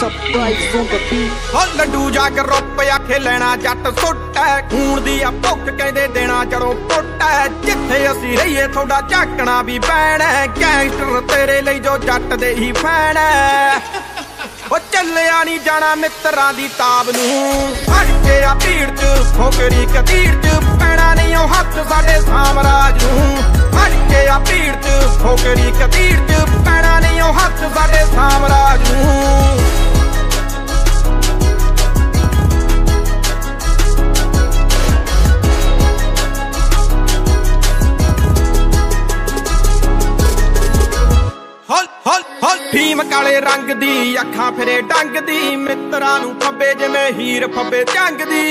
Surprise on the beat. ਹੋ ਲੱਡੂ ਜਾ ਕੇ ਰੁਪਿਆ ਖੇਲਣਾ ਜੱਟ ਸੁੱਟ, ਖੂਨ ਦੀ ਆ ਭੁੱਖ ਕਹਿੰਦੇ ਦੇਣਾ ਜੜੋਂ ਪੁੱਟ। ਜਿੱਥੇ ਅਸੀਂ ਰਹੀਏ ਤੁਹਾਡਾ ਝਾਕਣਾ ਵੀ ਪੈਣਾ, ਗੈਂਗਸਟਰ ਤੇਰੇ ਲਈ ਜੋ ਜੱਟ ਦੇ ਹੀ ਫੈਨ ਉਹ ਚੱਲਿਆ ਨਹੀਂ ਜਾਣਾ ਮਿੱਤਰਾਂ ਦੀ ਤਾਬ ਨੂੰ। ਫੜ ਕੇ ਆ ਭੀੜ ਚ, ਫੋਕਰੀ ਕਤੀੜ ਚ, ਪੈਣਾ ਨਹੀਂ ਉਹ ਹੱਥ ਸਾਡੇ ਸਾਮਰਾਜ ਨੂੰ। ਫੜ ਕੇ ਆ ਭੀੜ ਚ, ਫੋਕਰੀ ਕਤੀੜ ਕਾਲੇ ਰੰਗ ਦੀ ਅੱਖਾਂ ਫਿਰੇ ਡੰਗ ਦੀ ਮਿੱਤਰਾਂ ਨੂੰ ਫੱਬੇ ਜਿਵੇਂ ਹੀਰ ਫੱਬੇ ਜੰਗ ਦੀ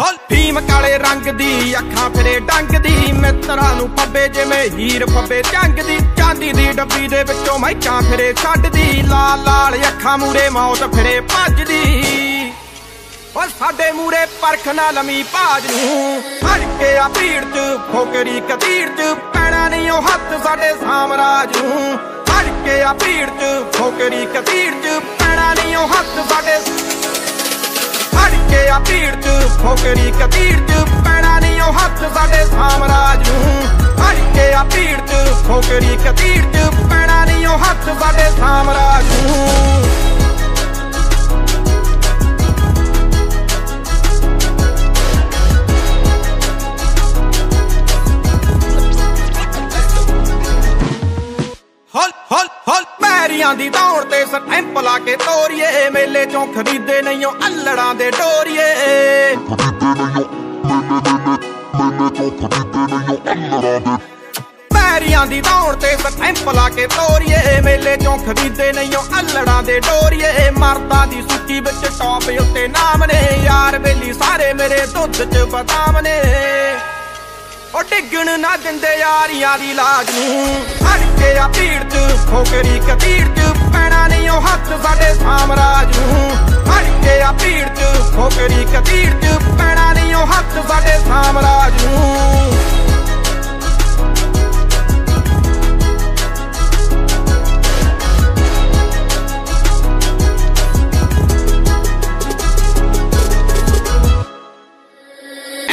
ਹਲ ਫੀਮ ਕਾਲੇ ਰੰਗ ਦੀ ਅੱਖਾਂ ਫਿਰੇ ਡੰਗ ਦੀ ਮਿੱਤਰਾਂ ਨੂੰ ਫੱਬੇ ਜਿਵੇਂ ਹੀਰ ਫੱਬੇ ਜੰਗ ਦੀ ਚਾਂਦੀ ਦੀ ਡੱਬੀ ਦੇ ਵਿੱਚੋਂ ਮੈਚਾਂ ਫਿਰੇ ਛੱਡਦੀ ਲਾਲ ਲਾਲ ਅੱਖਾਂ ਮੂਰੇ ਮੌਤ ਫਿਰੇ ਭੱਜਦੀ। ਓ ਸਾਡੇ ਮੂਰੇ ਪਰਖ ਨਾ ਲਮੀ ਭਾਜ ਨੂੰ। ਫੜ ਕੇ ਆ ਭੀੜ ਚ, ਫੋਕਰੀ ਕਤੀੜ ਚ, ਪੈਣਾ ਨਹੀਂ ਉਹ ਹੱਥ ਸਾਡੇ ਸਾਮਰਾਜ ਨੂੰ। ਫੜ ਕੇ ਆ ਭੀੜ ਚ, ਫੋਕਰੀ ਕਤੀੜ ਚ, ਪੈਣਾ ਨਹੀਂ ਉਹ ਹੱਥ ਸਾਡੇ ਫੜ ਕੇ ਆ ਭੀੜ ਚ, ਫੋਕਰੀ ਕਤੀੜ ਚ, ਪੈਣਾ ਨਹੀਂ ਉਹ ਹੱਥ ਸਾਡੇ ਸਾਮਰਾਜ ਨੂੰ। ਫੜ ਕੇ ਆ ਭੀੜ ਚ, ਫੋਕਰੀ ਕਤੀੜ ਚ, ਪੈਣਾ ਨਹੀਂ ਉਹ ਹੱਥ ਸਾਡੇ ਸਾਮਰਾਜ ਨੂੰ। ਕੁੜੀਆਂ ਦੀ ਦੌੜ ਤੇ ਸਟੈਂਪ ਲਾ ਕੇ ਤੋਰੀਏ। ਮੇਲੇ ਚੋਂ ਖਰੀਦੇ ਨਹੀਂਓ ਅਲੜਾਂ ਦੇ ਡੋਰੀਏ। ਪੈਰੀਆਂ ਦੀ ਦੌੜ ਤੇ ਸਟੈਂਪ ਲਾ ਕੇ ਤੋਰੀਏ। ਮੇਲੇ ਚੋਂ ਖਰੀਦੇ ਨਹੀਂ ਨਹੀਂਓ ਅੱਲੜਾਂ ਦੇ ਡੋਰੀਏ। ਮਰਦਾ ਦੀ ਸੂਚੀ ਵਿੱਚ ਟੌਪ ਉੱਤੇ ਨਾਮ ਨੇ। ਯਾਰ ਬੇਲੀ ਸਾਰੇ ਮੇਰੇ ਦੁੱਧ 'ਚ ਬਦਾਮ ਨੇ। ਉਹ ਡਿੱਗਣ ਨਾ ਦਿੰਦੇ ਯਾਰੀਆਂ ਦੀ ਲਾਜ ਨੂੰ। ਅੜ ਕੇ ਆ ਭੀੜ 'ਚ ਫੋਕਰੀ ਕਤੀੜ ਚ ਪੈਣਾ ਨਹੀਂ ਉਹ ਹੱਥ ਸਾਡੇ ਸਾਮਰਾਜ ਨੂੰ। ਫੜ ਕੇ ਆ ਭੀੜ ਚ ਫੋਕਰੀ ਕਤੀੜ ਚ ਪੈਣਾ ਨਹੀਂ ਉਹ ਹੱਥ ਸਾਡੇ ਸਾਮਰਾਜ ਨੂੰ।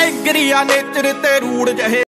ਐਗਰੀਆ ਨੇਚਰ ਤੇ ਰੂੜ ਜਹੇ